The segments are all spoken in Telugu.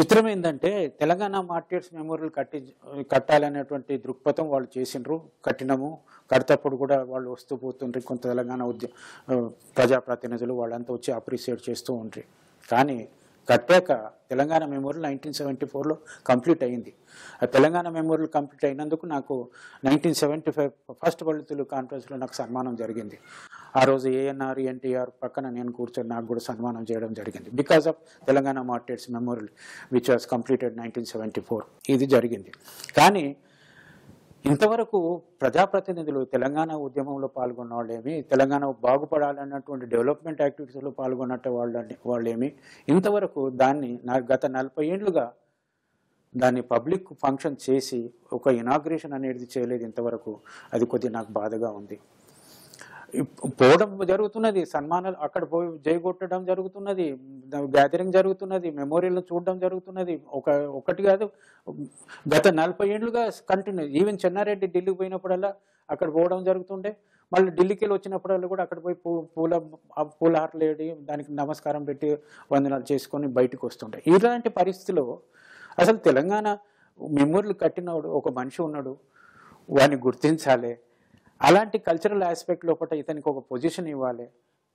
చిత్రం ఏంటంటే తెలంగాణ మార్కెట్స్ మెమోరియల్ కట్టి కట్టాలనేటువంటి దృక్పథం వాళ్ళు చేసిండ్రు. కట్టినము కడతప్పుడు కూడా వాళ్ళు వస్తూ పోతుండ్రి. కొంత తెలంగాణ ఉద్య ప్రజాప్రతినిధులు వాళ్ళంతా వచ్చి అప్రిషియేట్ చేస్తూ ఉండ్రి. కానీ కట్టాక తెలంగాణ మెమోరియల్ నైన్టీన్ సెవెంటీ ఫోర్లో కంప్లీట్ అయింది ఆ తెలంగాణ మెమోరియల్ కంప్లీట్ అయినందుకు నాకు nineteen seventy five first world కాన్ఫరెన్స్లో నాకు సన్మానం జరిగింది. ఆ రోజు ఏఎన్ఆర్ ఎన్టీఆర్ పక్కన నేను కూర్చొని నాకు కూడా సన్మానం చేయడం జరిగింది. Because of Telangana martyrs memorial which was completed nineteen seventy four. ఇది జరిగింది. కానీ ఇంతవరకు ప్రజాప్రతినిధులు తెలంగాణ ఉద్యమంలో పాల్గొన్న వాళ్ళేమి తెలంగాణ బాగుపడాలన్నటువంటి డెవలప్మెంట్ యాక్టివిటీస్లో పాల్గొన్నట్టు వాళ్ళ వాళ్ళేమి ఇంతవరకు దాన్ని నా గత నలభై ఏళ్ళుగా దాన్ని పబ్లిక్ ఫంక్షన్ చేసి ఒక ఇనాగ్రేషన్ అనేది చేయలేదు ఇంతవరకు. అది కొద్దిగా నాకు బాధగా ఉంది. పోవడం జరుగుతున్నది సన్మానాలు అక్కడ పోయి జయగొట్టడం జరుగుతున్నది గ్యాదరింగ్ జరుగుతున్నది మెమోరియల్ని చూడడం జరుగుతున్నది. ఒక ఒకటి కాదు గత నలభై ఏళ్ళుగా కంటిన్యూ ఈవెన్ చెన్నారెడ్డి ఢిల్లీకి పోయినప్పుడల్లా అక్కడ పోవడం జరుగుతుండే. మళ్ళీ ఢిల్లీకి వెళ్ళి వచ్చినప్పుడల్లా కూడా అక్కడ పోయి పూ పూల పూల పూలహారలు వేడి దానికి నమస్కారం పెట్టి వందనాలు చేసుకొని బయటకు వస్తుండే. ఇలాంటి పరిస్థితిలో అసలు తెలంగాణ మెమోరియల్ కట్టినవాడు ఒక మనిషి ఉన్నాడు వాడిని గుర్తించాలి. అలాంటి కల్చరల్ ఆస్పెక్ట్ లోపల ఇతనికి ఒక పొజిషన్ ఇవ్వాలి.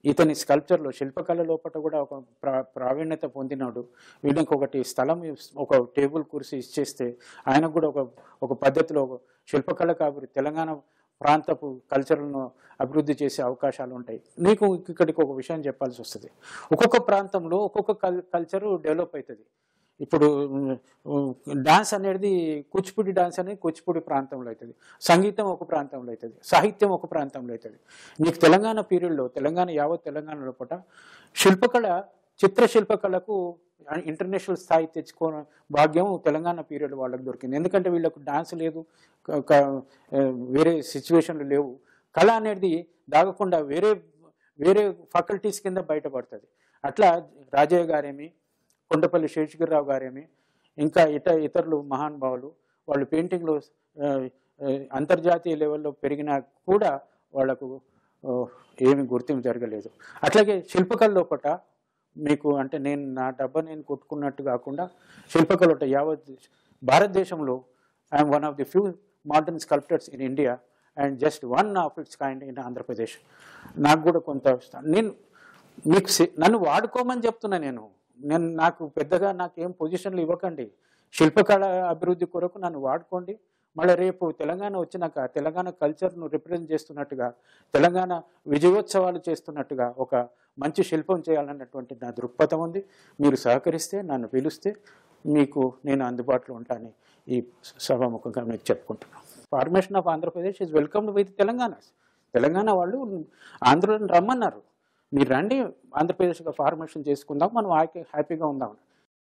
ఇతని స్కల్ప్చర్లో శిల్పకళ లోపల కూడా ఒక ప్రా ప్రావీణ్యత పొందినాడు. వీళ్ళకి ఒకటి స్థలం ఒక టేబుల్ కుర్చీ ఇచ్చేస్తే ఆయనకు కూడా ఒక ఒక పద్ధతిలో ఒక శిల్పకళ కాబట్టి తెలంగాణ ప్రాంతపు కల్చర్లను అభివృద్ధి చేసే అవకాశాలు ఉంటాయి. నీకు ఇక్కడికి ఒక విషయం చెప్పాల్సి వస్తుంది ఒక్కొక్క ప్రాంతంలో ఒక్కొక్క కల్ కల్చరు డెవలప్ అవుతుంది ఇప్పుడు డాన్స్ అనేది కూచిపూడి డాన్స్ అనేది కూచిపూడి ప్రాంతంలో అవుతుంది. సంగీతం ఒక ప్రాంతంలో అవుతుంది. సాహిత్యం ఒక ప్రాంతంలో అవుతుంది. నీకు తెలంగాణ పీరియడ్లో తెలంగాణ యావత్ తెలంగాణ లోపల శిల్పకళ చిత్రశిల్పకళకు ఇంటర్నేషనల్ స్థాయి తెచ్చుకోవడం భాగ్యం తెలంగాణ పీరియడ్ వాళ్ళకి దొరికింది. ఎందుకంటే వీళ్ళకు డాన్స్ లేదు వేరే సిచ్యువేషన్లు లేవు. కళ అనేది దాగకుండా వేరే వేరే ఫాకల్టీస్ కింద బయటపడుతుంది. అట్లా రాజయ్య గారేమి కొండపల్లి శేషగిరిరావు గారేమి ఇంకా ఇత ఇతరులు మహానుభావులు వాళ్ళు పెయింటింగ్లు అంతర్జాతీయ లెవెల్లో పెరిగినా కూడా వాళ్ళకు ఏమి గుర్తింపు జరగలేదు. అట్లాగే శిల్పకళ లోపల మీకు అంటే నేను నా డబ్బా నేను కొట్టుకున్నట్టు కాకుండా శిల్పకళ ఒకటి యావత్ భారతదేశంలో I'm one of the few modern sculptors in India and just one of its kind in Andhra Pradesh. నాకు కూడా కొంత నేను మీకు సి- నన్ను వాడుకోమని చెప్తున్నా నేను. నేను నాకు పెద్దగా నాకు ఏం పొజిషన్లు ఇవ్వకండి. శిల్పకళ అభివృద్ధి కొరకు నన్ను వాడుకోండి. మళ్ళీ రేపు తెలంగాణ వచ్చినాక తెలంగాణ కల్చర్ను రిప్రజెంట్ చేస్తున్నట్టుగా తెలంగాణ విజయోత్సవాలు చేస్తున్నట్టుగా ఒక మంచి శిల్పం చేయాలన్నటువంటి నా దృక్పథం ఉంది. మీరు సహకరిస్తే నన్ను పిలిస్తే మీకు నేను అందుబాటులో ఉంటాను ఈ సభాముఖంగా మీకు చెప్పుకుంటున్నాను. Formation of Andhra Pradesh is welcome with Telangana Telangana వాళ్ళు ఆంధ్రలో రమ్మన్నారు. మీరు రండి ఆంధ్రప్రదేశ్గా ఫార్మేషన్ చేసుకుందాం మనం హ్యాపీగా ఉందాం.